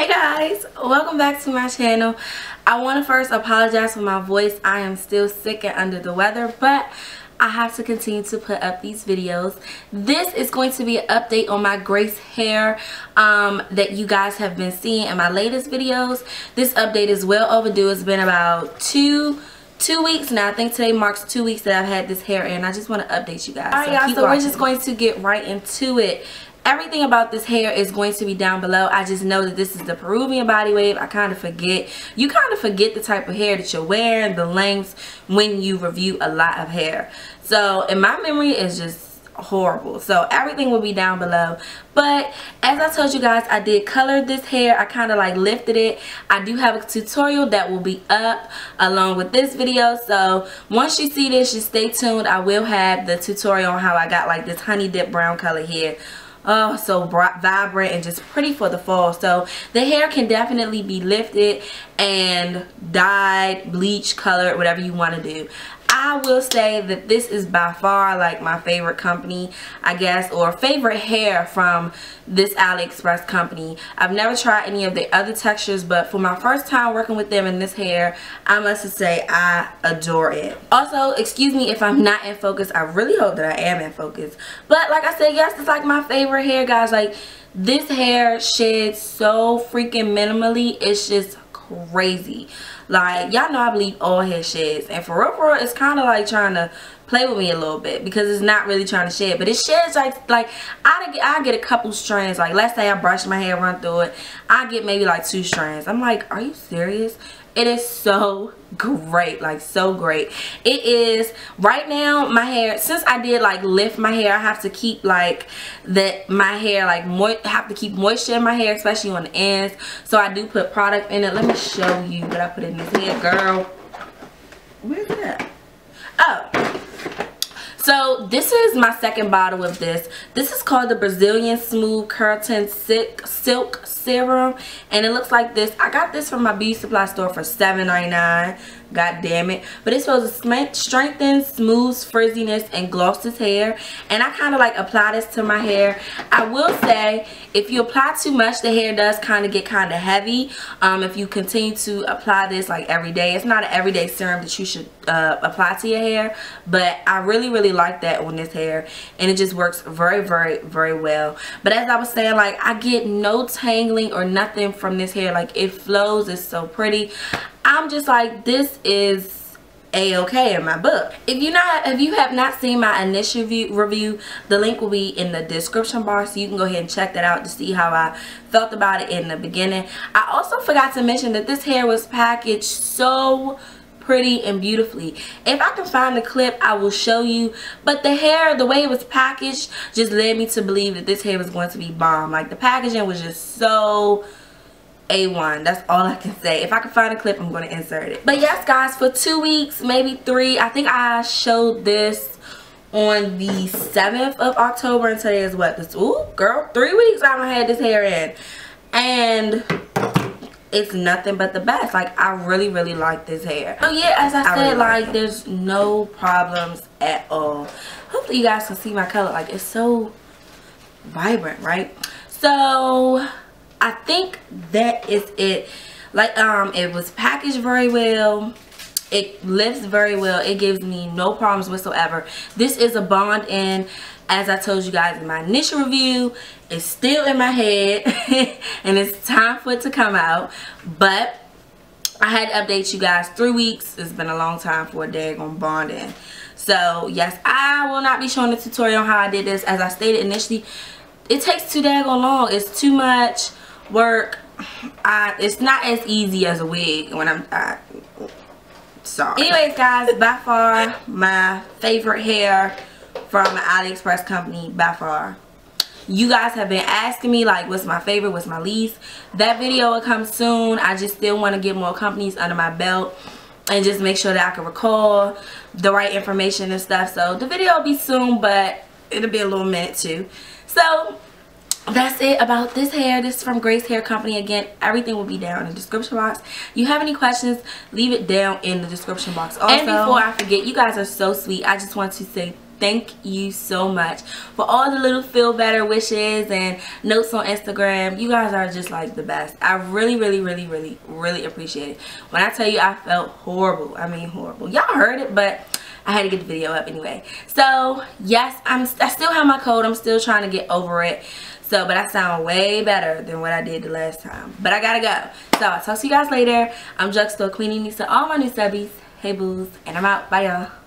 Hey guys, welcome back to my channel. I want to first apologize for my voice. I am still sick and under the weather, but I have to continue to put up these videos. This is going to be an update on my Grace hair um, that you guys have been seeing in my latest videos. This update is well overdue. It's been about two two weeks now. I think today marks two weeks that I've had this hair in. I just want to update you guys. Alright so y'all, so watching. we're just going to get right into it. Everything about this hair is going to be down below. I just know that this is the Peruvian body wave. I kind of forget. You kind of forget the type of hair that you're wearing, the lengths, when you review a lot of hair. So, in my memory, is just horrible so everything will be down below but as i told you guys i did color this hair i kind of like lifted it i do have a tutorial that will be up along with this video so once you see this just stay tuned i will have the tutorial on how i got like this honey dip brown color here oh so bright, vibrant and just pretty for the fall. So the hair can definitely be lifted and dyed bleach colored whatever you want to do I will say that this is by far like my favorite company, I guess, or favorite hair from this AliExpress company. I've never tried any of the other textures, but for my first time working with them in this hair, I must say I adore it. Also, excuse me if I'm not in focus. I really hope that I am in focus. But like I said, yes, it's like my favorite hair, guys. Like, this hair sheds so freaking minimally. It's just crazy. Like, y'all know I believe all hair sheds. And for real, for real, it's kind of like trying to play with me a little bit because it's not really trying to shed. But it sheds like, like I get, I get a couple strands. Like, let's say I brush my hair, run through it. I get maybe like two strands. I'm like, are you serious? It is so great like so great. It is right now my hair since I did like lift my hair I have to keep like that my hair like mo have to keep moisture in my hair especially on the ends. So I do put product in it. Let me show you what I put in this hair girl. Where's it at? Oh so this is my second bottle of this. This is called the Brazilian Smooth Keratin Silk, Silk Serum. And it looks like this. I got this from my beauty supply store for $7.99 god damn it. But it's supposed to strengthen smooth frizziness and gloss this hair. And i kind of like apply this to my hair. I will say if you apply too much the hair does kind of get kind of heavy. Um, if you continue to apply this like every day it's not an everyday serum that you should uh, apply to your hair. But i really really like that on this hair. And it just works very very very well. But as i was saying like i get no tangling or nothing from this hair. Like it flows. It's so pretty I'm just like, this is a-okay in my book. If you not if you have not seen my initial view, review the link will be in the description bar so you can go ahead and check that out to see how i felt about it in the beginning. I also forgot to mention that this hair was packaged so pretty and beautifully. If i can find the clip i will show you but the hair the way it was packaged just led me to believe that this hair was going to be bomb. Like the packaging was just so a1 that's all I can say. If I can find a clip I'm going to insert it. But yes guys for two weeks maybe three I think I showed this on the 7th of October and today is what this ooh girl three weeks I have had this hair in. And it's nothing but the best. Like I really really like this hair. Oh yeah as I, I said really like, like there's no problems at all. Hopefully you guys can see my color. Like it's so vibrant right? So I think that is it. Like, um, it was packaged very well. It lifts very well. It gives me no problems whatsoever. This is a bond in, as I told you guys in my initial review, it's still in my head and it's time for it to come out. But I had to update you guys. Three weeks. It's been a long time for a day daggone bonding. So, yes, I will not be showing the tutorial on how I did this. As I stated initially, it takes too daggone long. It's too much work I, it's not as easy as a wig when I'm I, sorry. Anyways guys by far my favorite hair from AliExpress company by far. You guys have been asking me like what's my favorite what's my least? That video will come soon. I just still want to get more companies under my belt and just make sure that I can recall the right information and stuff. So the video will be soon but it'll be a little minute too. So that's it about this hair this is from grace hair company again everything will be down in the description box you have any questions leave it down in the description box also, and before i forget you guys are so sweet i just want to say thank you so much for all the little feel better wishes and notes on Instagram. You guys are just like the best. I really, really, really, really, really appreciate it. When I tell you I felt horrible, I mean horrible. Y'all heard it, but I had to get the video up anyway. So yes, I'm I still have my cold. I'm still trying to get over it. So, but I sound way better than what I did the last time. But I gotta go. So, I'll talk to you guys later. I'm Juxta, Queenie Nisa, all my new subbies. Hey, boos. And I'm out. Bye, y'all.